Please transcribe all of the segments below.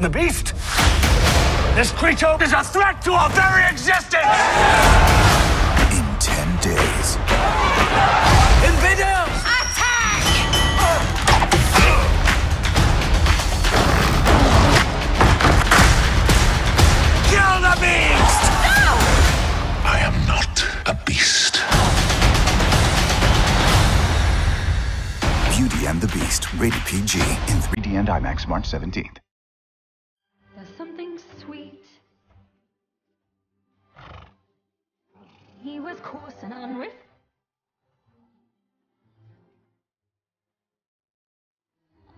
The beast? This creature is a threat to our very existence! In 10 days. Invaders! Attack! Kill the beast! No! I am not a beast. Beauty and the Beast, rated PG, in 3D and IMAX March 17th. He was coarse and unriff.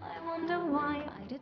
I wonder why I did.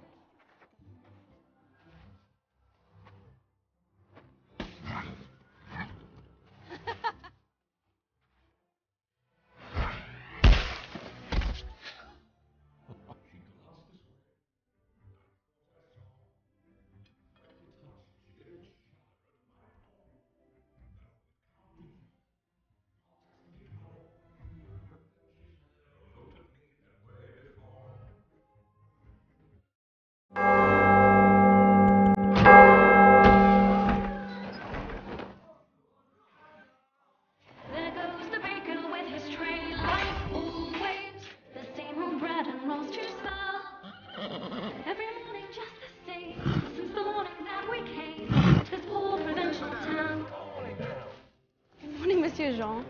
Jean.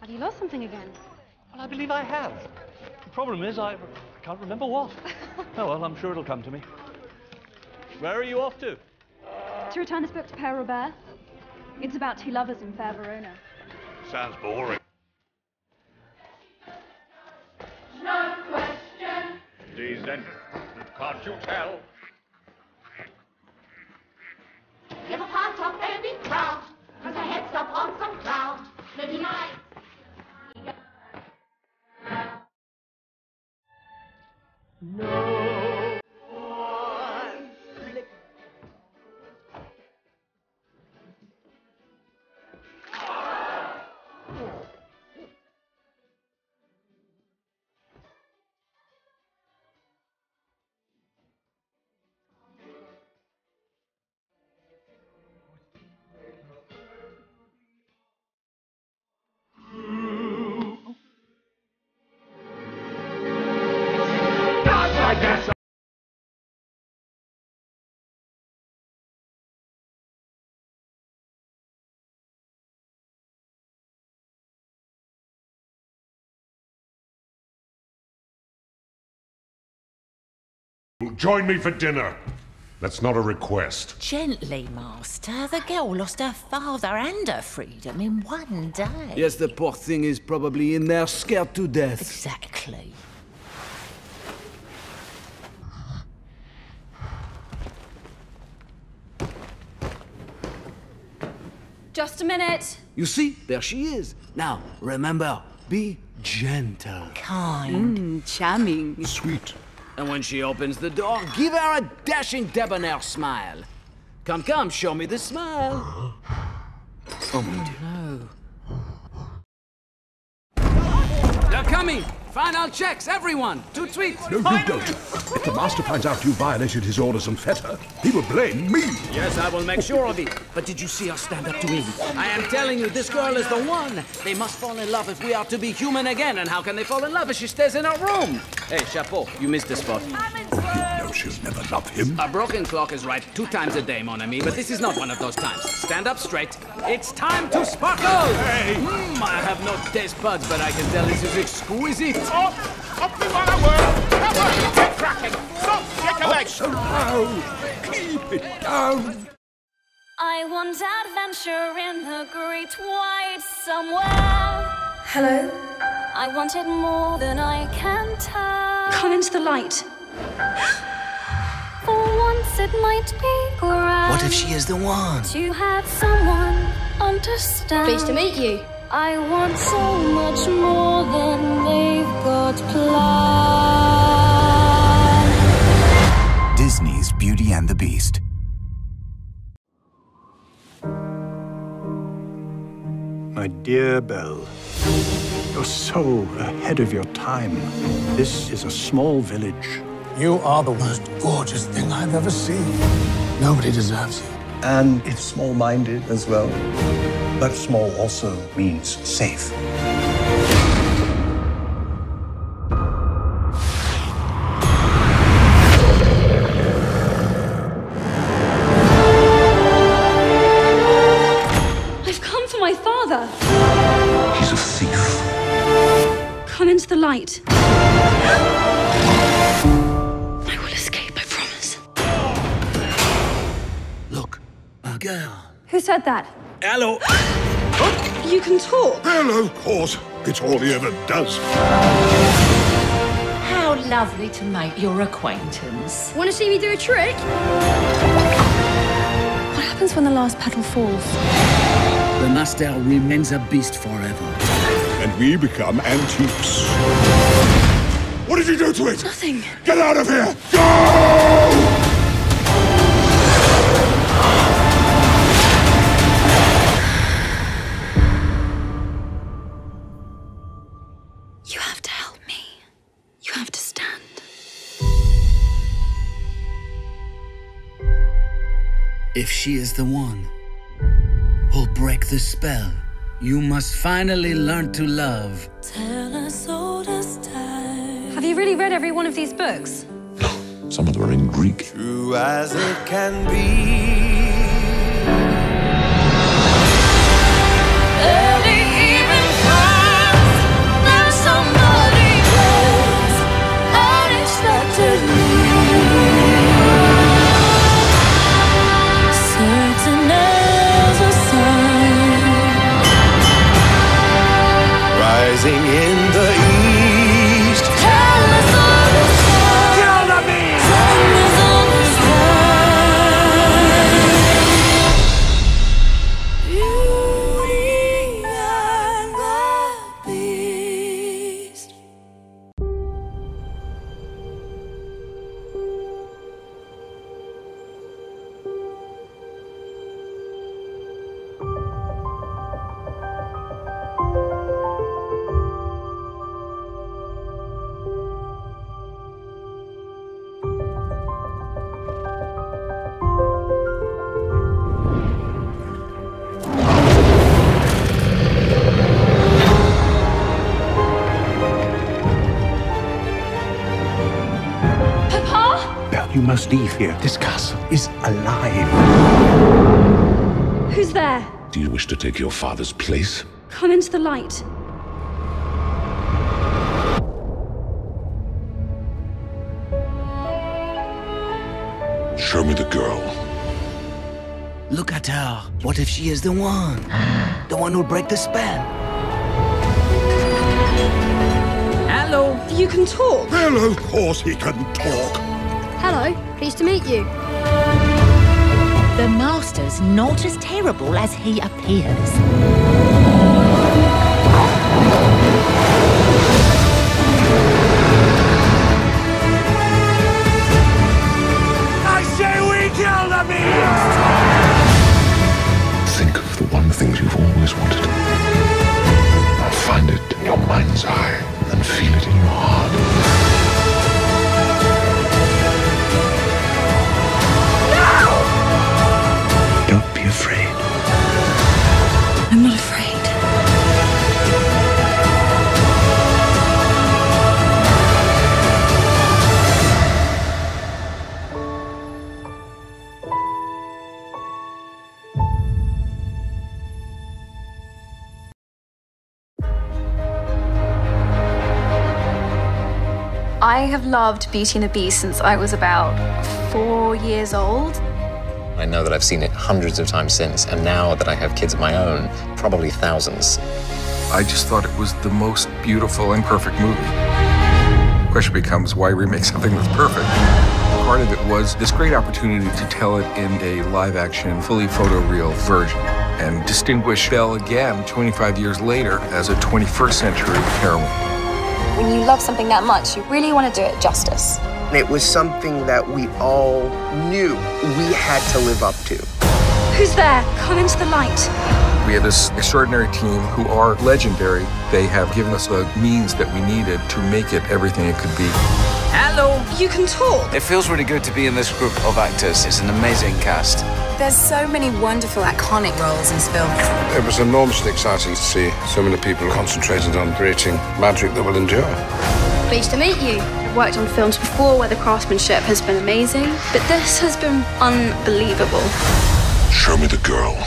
Have you lost something again? Well, I believe I have. The problem is, I, I can't remember what. oh, well, I'm sure it'll come to me. Where are you off to? To return this book to Père Robert. It's about two lovers in fair Verona. Sounds boring. No question. Please, then. Can't you tell? No Join me for dinner. That's not a request. Gently, Master. The girl lost her father and her freedom in one day. Yes, the poor thing is probably in there scared to death. Exactly. Just a minute. You see, there she is. Now, remember, be gentle. Kind. Mm, charming. Sweet. And when she opens the door, give her a dashing debonair smile. Come, come, show me the smile. Oh, mon Dieu. No. They're coming! Final checks, everyone! Tout de suite! No, you don't. If the master finds out you violated his orders and fed her, he will blame me. Yes, I will make sure of it. But did you see her stand up to him? I am telling you, this girl is the one. They must fall in love if we are to be human again. And how can they fall in love if she stays in her room? Hey, Chapeau, you missed the spot. No, she'll never love him. A broken clock is right two times a day, mon ami, but this is not one of those times. Stand up straight. It's time to sparkle! Hey! Mm, I have no taste buds, but I can tell this is exquisite. Up! Up in one word! Come on, get cracking! Stop! Take a leg! So loud. Keep it down. I want adventure in the great white somewhere. Hello? I want it more than I can tell. Come into the light. For it might be grand. What if she is the one? To have someone understand. Pleased to meet you. I want so much more than they've got planned. Disney's Beauty and the Beast. My dear Belle, you're so ahead of your time. This is a small village You are the most gorgeous thing I've ever seen. Nobody deserves you. And it's small minded as well. But small also means safe. I've come for my father. He's a thief. Come into the light. a girl. Who said that? Hello. You can talk. Well, of course. It's all he ever does. How lovely to make your acquaintance. Want to see me do a trick? What happens when the last petal falls? The master remains a beast forever. And we become antiques. What did you do to it? Nothing. Get out of here! Go! If she is the one who'll break the spell, you must finally learn to love. Have you really read every one of these books? Some of them are in Greek. True as it can be. You must leave here. This castle is alive. Who's there? Do you wish to take your father's place? Come into the light. Show me the girl. Look at her. What if she is the one? The one who'll break the spell? Hello. You can talk. Well, of course he can talk. Hello. Pleased to meet you. The Master's not as terrible as he appears. I have loved Beauty and the Beast since I was about four years old. I know that I've seen it hundreds of times since, and now that I have kids of my own, probably thousands. I just thought it was the most beautiful and perfect movie. The question becomes why remake something that's perfect? Part of it was this great opportunity to tell it in a live action, fully photoreal version and distinguish Belle again 25 years later as a 21st century heroine. When you love something that much, you really want to do it justice. It was something that we all knew we had to live up to. Who's there? Come into the light. We have this extraordinary team who are legendary. They have given us the means that we needed to make it everything it could be. Hello. You can talk. It feels really good to be in this group of actors. It's an amazing cast. There's so many wonderful, iconic roles in this film. It was enormously exciting to see so many people concentrated on creating magic that will endure. Pleased to meet you. I've worked on films before where the craftsmanship has been amazing, but this has been unbelievable. Show me the girl.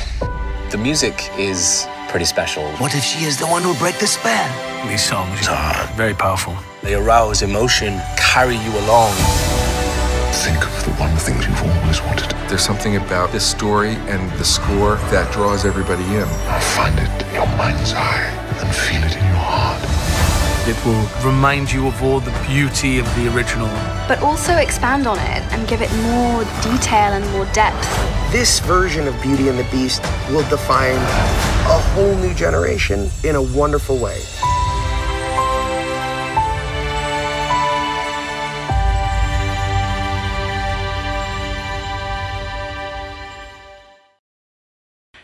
The music is pretty special. What if she is the one who'll break the spell? These songs are very powerful. They arouse emotion, carry you along. Think of the one thing you've always wanted. There's something about this story and the score that draws everybody in. I'll Find it in your mind's eye and feel it in your heart. It will remind you of all the beauty of the original. But also expand on it and give it more detail and more depth. This version of Beauty and the Beast will define a whole new generation in a wonderful way.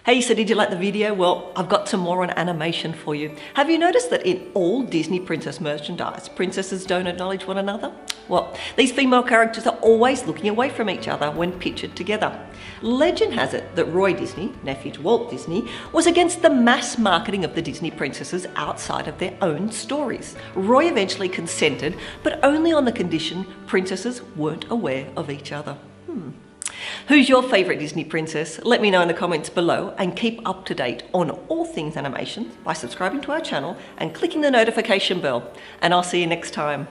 Hey, so did you like the video? Well, I've got some more on animation for you. Have you noticed that in all Disney princess merchandise, princesses don't acknowledge one another? Well, these female characters are always looking away from each other when pictured together. Legend has it that Roy Disney, nephew to Walt Disney, was against the mass marketing of the Disney princesses outside of their own stories. Roy eventually consented, but only on the condition princesses weren't aware of each other. Hmm. Who's your favourite Disney princess? Let me know in the comments below and keep up to date on all things animation by subscribing to our channel and clicking the notification bell. And I'll see you next time.